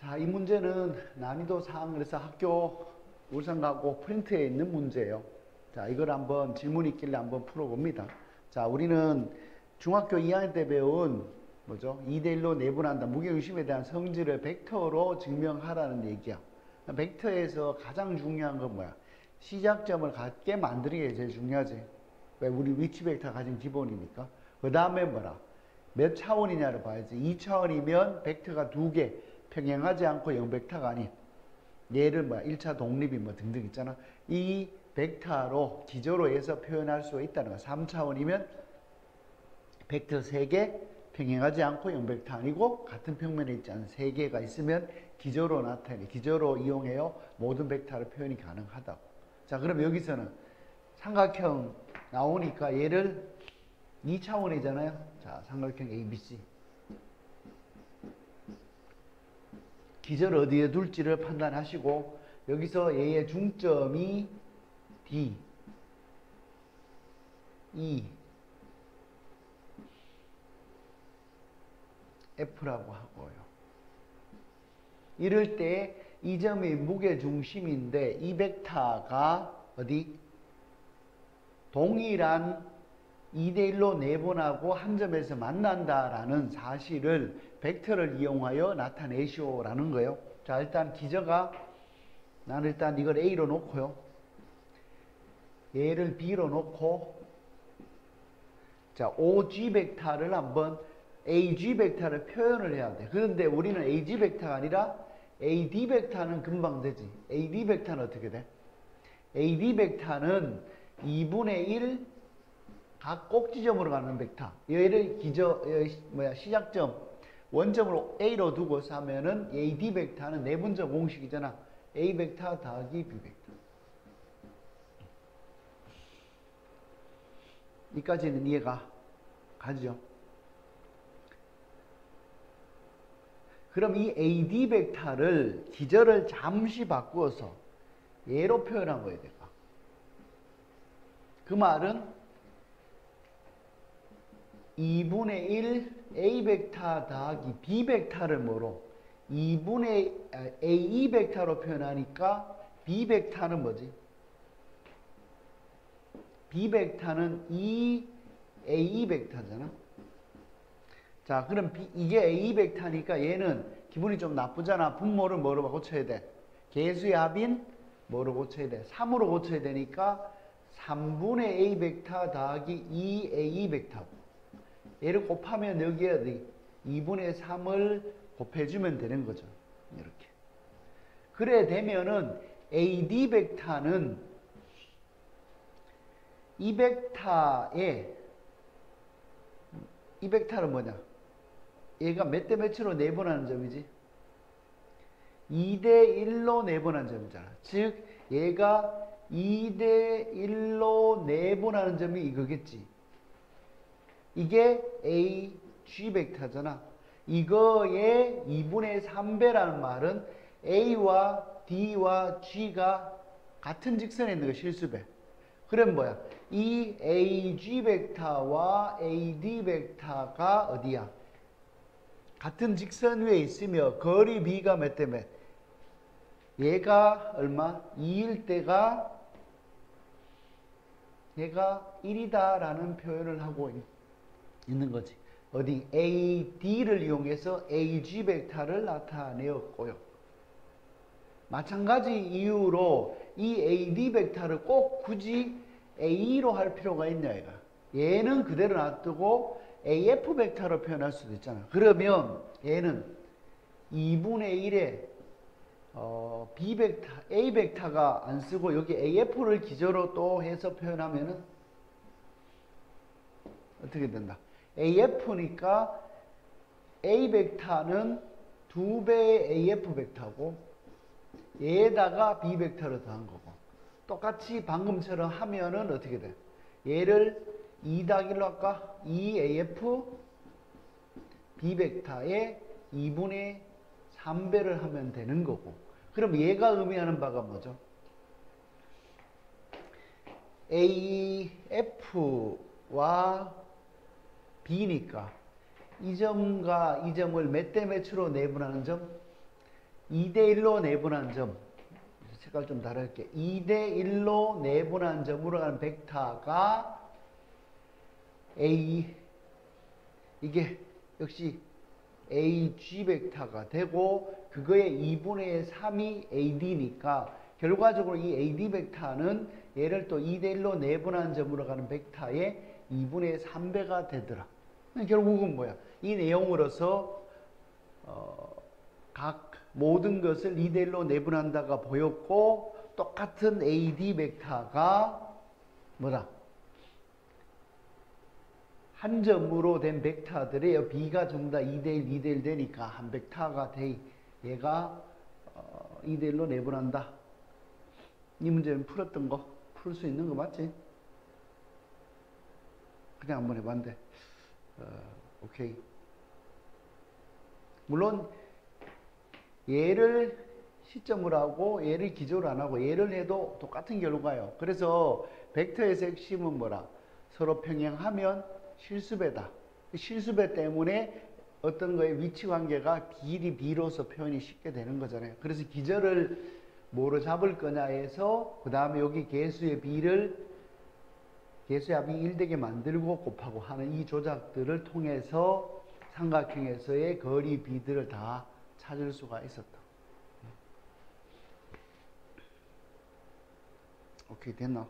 자, 이 문제는 난이도 그래서 학교 울산 가고 프린트에 있는 문제예요. 자, 이걸 한번 질문 있길래 한번 풀어봅니다. 자, 우리는 중학교 2학년 때 배운 뭐죠? 2대1로 내분한다. 무게중심에 대한 성질을 벡터로 증명하라는 얘기야. 벡터에서 가장 중요한 건 뭐야? 시작점을 같게 만드는 게 제일 중요하지. 왜? 우리 위치 벡터 가진 기본이니까. 그 다음에 뭐라? 몇 차원이냐를 봐야지. 2차원이면 벡터가 두 개, 평행하지 않고 0벡터가 아닌. 얘를 뭐야? 1차 독립이 뭐 등등 있잖아. 이 벡터로 기저로 해서 표현할 수 있다는 거야. 3차원이면 벡터 3개, 평행하지 않고 0벡터 아니고 같은 평면에 있지 않은 3개가 있으면 기저로 나타내. 기저로 이용해요. 모든 벡터를 표현이 가능하다고. 자, 그럼 여기서는 삼각형 나오니까 얘를 2차원이잖아요. 자, 삼각형 ABC. 기절 어디에 둘지를 판단하시고 여기서 얘의 중점이 D, E, F라고 하고요. 이럴 때 이 점이 무게 중심인데 이 벡터가 어디? 동일한 2대1로 내분하고 한 점에서 만난다라는 사실을 벡터를 이용하여 나타내시오라는 거예요. 자, 일단 기저가 나는 일단 이걸 A로 놓고요. 얘를 B로 놓고 자, OG 벡터를 한번 AG 벡터를 표현을 해야 돼. 그런데 우리는 AG 벡터가 아니라 AD 벡터는 금방 되지. AD 벡터는 어떻게 돼? AD 벡터는 2분의 1 각 꼭지점으로 가는 벡터. 얘를 기저 뭐야 시작점 원점으로 A로 두고 사면은 AD 벡터는 내분적 공식이잖아. A 벡터 더하기 B 벡터. 이까지는 이해가 가죠. 그럼 이 AD 벡터를 기절을 잠시 바꾸어서 얘로 표현한 거예요. 그 말은 2분의 1 A 벡터 더하기 B 벡터를 뭐로 2분의 AE 벡터로 표현하니까 B 벡터는 뭐지? B 벡터는 2 AE 벡터잖아. 자, 그럼 B, 이게 A 벡터니까 얘는 기분이 좀 나쁘잖아. 분모를 뭐로 고쳐야 돼? 개수의 합인 뭐로 고쳐야 돼? 3으로 고쳐야 되니까 3분의 A 벡터 더하기 2A 벡터. 얘를 곱하면 여기에 어디? 2분의 3을 곱해주면 되는 거죠. 이렇게. 그래 되면은 AD 벡터는 이 벡터의 이 벡터는 뭐냐? 얘가 몇 대 몇으로 내분하는 점이지? 2대 1로 내분하는 점이잖아. 즉 얘가 2대 1로 내분하는 점이 이거겠지. 이게 A, G 벡터잖아. 이거의 2분의 3배라는 말은 A와 D와 G가 같은 직선에 있는 거 실수배. 그럼 뭐야? 이 AG 벡터와 AD 벡터가 어디야? 같은 직선 위에 있으며 거리 B가 몇 대 몇? 얘가 얼마? 2일 때가 얘가 1이다라는 표현을 하고 있는 거지. 어디 AD를 이용해서 AG 벡터를 나타내었고요. 마찬가지 이유로 이 AD 벡터를 꼭 굳이 A로 할 필요가 있냐 얘가. 얘는 그대로 놔두고 AF 벡터로 표현할 수도 있잖아. 그러면 얘는 2분의 1에 어, B 벡터, A 벡터가 안 쓰고 여기 AF를 기저로 또 해서 표현하면은 어떻게 된다? AF니까 A 벡터는 두 배의 AF 벡터고 얘에다가 B 벡터를 더한 거고 똑같이 방금처럼 하면은 어떻게 돼? 얘를 2 더하기로 할까? 2AF B 벡터에 2분의 3배를 하면 되는 거고 그럼 얘가 의미하는 바가 뭐죠? AF와 B니까 이 점과 이 점을 몇 대 몇으로 내분하는 점? 2대1로 내분한 점. 색깔 좀 다를게. 2대1로 내분한 점으로 가는 벡터가 A. 이게 역시 AG 벡터가 되고 그거의 2분의 3이 AD니까 결과적으로 이 AD 벡터는 얘를 또 2대1로 내분한 점으로 가는 벡터의 2분의 3배가 되더라. 결국은 뭐야? 이 내용으로서 어, 각 모든 것을 2대1로 내분한다가 보였고 똑같은 AD 벡터가 뭐다? 한 점으로 된 벡터들이에요. B가 전부 다 2대1, 2대1 되니까 한 벡터가 돼. 얘가 어, 2대1로 내분한다. 이 문제는 풀었던 거, 풀 수 있는 거 맞지? 그냥 한번 해봤는데, 어, 오케이. 물론, 얘를 시점으로 하고, 얘를 기조로 안 하고, 얘를 해도 똑같은 결과예요. 그래서, 벡터에서 핵심은 뭐라? 서로 평행하면 실수배다. 실수배 때문에 어떤 거의 위치 관계가 B리 B로서 표현이 쉽게 되는 거잖아요. 그래서 기절을 뭐로 잡을 거냐에서 그 다음에 여기 개수의 B를 개수의 합이 1되게 만들고 곱하고 하는 이 조작들을 통해서 삼각형에서의 거리 B들을 다 찾을 수가 있었다. 오케이 됐나?